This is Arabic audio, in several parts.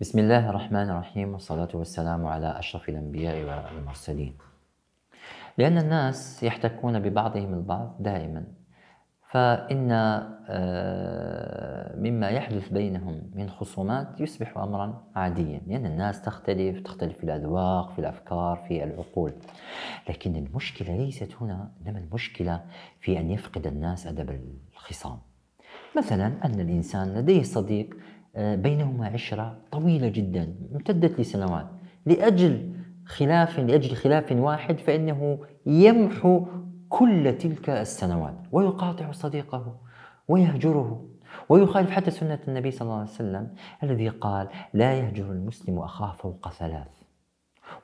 بسم الله الرحمن الرحيم والصلاة والسلام على أشرف الأنبياء والمرسلين لأن الناس يحتكون ببعضهم البعض دائما. فإن آه، مما يحدث بينهم من خصومات يصبح أمرا عاديا. لأن الناس تختلف تختلف في الأذواق في الأفكار في العقول. لكن المشكلة ليست هنا إنما المشكلة في أن يفقد الناس أدب الخصام. مثلا أن الإنسان لديه صديق بينهما عشرة طويلة جدا امتدت لسنوات. لأجل خلاف لأجل خلاف واحد فإنه يمحو كل تلك السنوات. ويقاطع صديقه ويهجره. ويخالف حتى سنة النبي صلى الله عليه وسلم الذي قال لا يهجر المسلم أخاه فوق ثلاث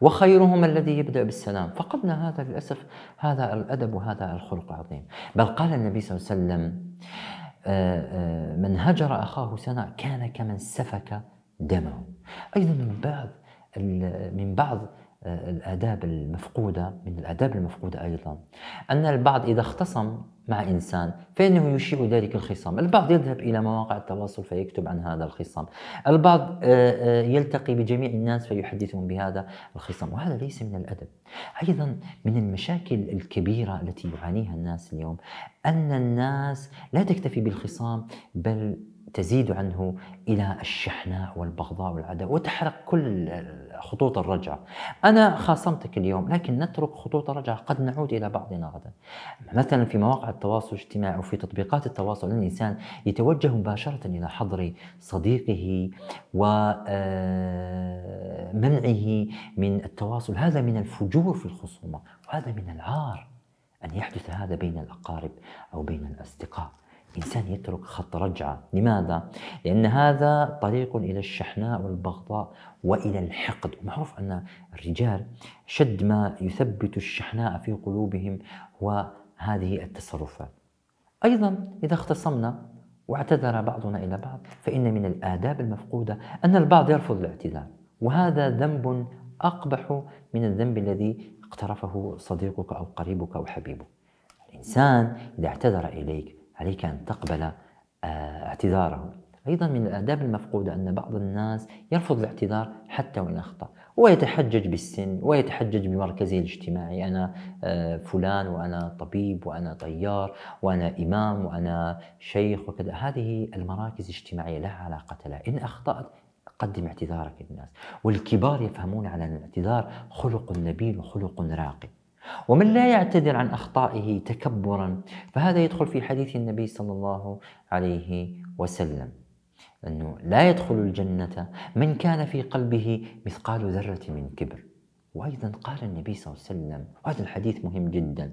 وخيرهم الذي يبدأ بالسلام. فقدنا هذا للأسف هذا الأدب وهذا الخلق العظيم. بل قال النبي صلى الله عليه وسلم آه، آه، من هجر أخاه سنة كان كمن سفك دمه. أيضا من بعض من بعض الآداب المفقودة من الآداب المفقودة أيضا. أن البعض إذا اختصم مع إنسان فإنه يشيع ذلك الخصام. البعض يذهب إلى مواقع التواصل فيكتب عن هذا الخصام. البعض آه، آه، يلتقي بجميع الناس فيحدثهم بهذا الخصام. وهذا ليس من الأدب. أيضا من المشاكل الكبيرة التي يعانيها الناس اليوم أن الناس لا تكتفي بالخصام بل تزيد عنه إلى الشحناء والبغضاء والعداوة وتحرق كل خطوط الرجعة. أنا خاصمتك اليوم لكن نترك خطوط الرجعة. قد نعود إلى بعضنا غدا. مثلا في مواقع التواصل الاجتماعي أو في تطبيقات التواصل الإنسان يتوجه مباشرة إلى حضر صديقه ومنعه آه، من التواصل. هذا من الفجور في الخصومة وهذا من العار أن يحدث هذا بين الأقارب أو بين الأصدقاء. إنسان يترك خط رجعة. لماذا؟ لأن هذا طريق إلى الشحناء والبغضاء وإلى الحقد. ومعروف أن الرجال شد ما يثبت الشحناء في قلوبهم هو هذه التصرفات. أيضا إذا اختصمنا واعتذر بعضنا إلى بعض فإن من الآداب المفقودة أن البعض يرفض الاعتذار. وهذا ذنب أقبح من الذنب الذي اقترفه صديقك أو قريبك أو حبيبك. الإنسان إذا اعتذر إليك عليك أن تقبل آه، اعتذاره أيضا من الآداب المفقودة أن بعض الناس يرفض الاعتذار حتى وإن أخطأ. ويتحجج بالسن ويتحجج بمركزه الاجتماعي. أنا آه، فلان وأنا طبيب وأنا طيار وأنا إمام وأنا شيخ وكذا. هذه المراكز الاجتماعية لا علاقة لها. إن أخطأت قدم اعتذارك للناس. والكبار يفهمون على الاعتذار خلق نبيل وخلق راقي. ومن لا يعتذر عن أخطائه تكبرا. فهذا يدخل في حديث النبي صلى الله عليه وسلم أنه لا يدخل الجنة من كان في قلبه مثقال ذرة من كبر. وأيضا قال النبي صلى الله عليه وسلم وهذا الحديث مهم جدا.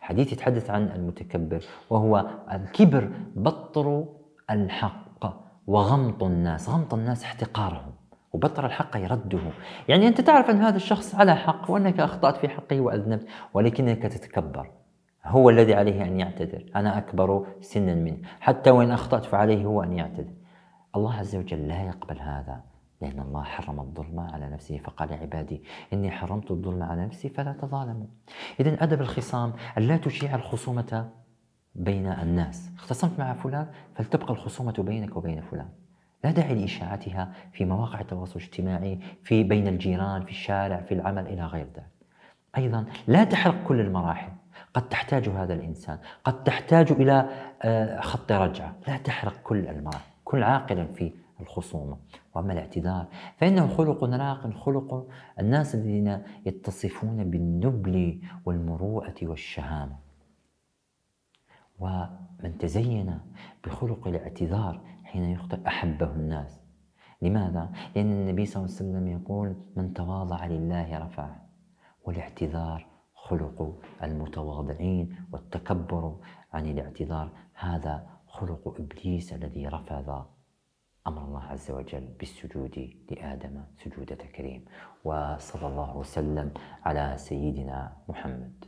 حديث يتحدث عن المتكبر وهو الكبر بطر الحق وغمط الناس غمط الناس احتقارهم. وبطر الحق يرده. يعني أنت تعرف أن هذا الشخص على حق وأنك أخطأت في حقه وأذنبت ولكنك تتكبر. هو الذي عليه أن يعتذر. أنا أكبر سنا منه. حتى وإن أخطأت فعليه هو أن يعتذر. الله عز وجل لا يقبل هذا لأن الله حرم الظلم على نفسه. فقال عبادي إني حرمت الظلم على نفسي فلا تظالموا. إذا أدب الخصام أن لا تشيع الخصومة بين الناس. اختصمت مع فلان فلتبقى الخصومة بينك وبين فلان. لا داعي لإشاعتها في مواقع التواصل الاجتماعي في بين الجيران في الشارع في العمل إلى غير ذلك. أيضا لا تحرق كل المراحل. قد تحتاج هذا الإنسان. قد تحتاج إلى آه، خط رجعة. لا تحرق كل المراحل كن عاقلا في الخصومة. وأما الاعتذار فإنه خلق راق خلق الناس الذين يتصفون بالنبل والمروءة والشهامة. ومن تزين بخلق الاعتذار حين يخطئ أحبه الناس. لماذا؟ لأن النبي صلى الله عليه وسلم يقول من تواضع لله رفعه والاعتذار خلق المتواضعين والتكبر عن الاعتذار. هذا خلق إبليس الذي رفض أمر الله عز وجل بالسجود لآدم سجود تكريم. وصلى الله وسلم على سيدنا محمد.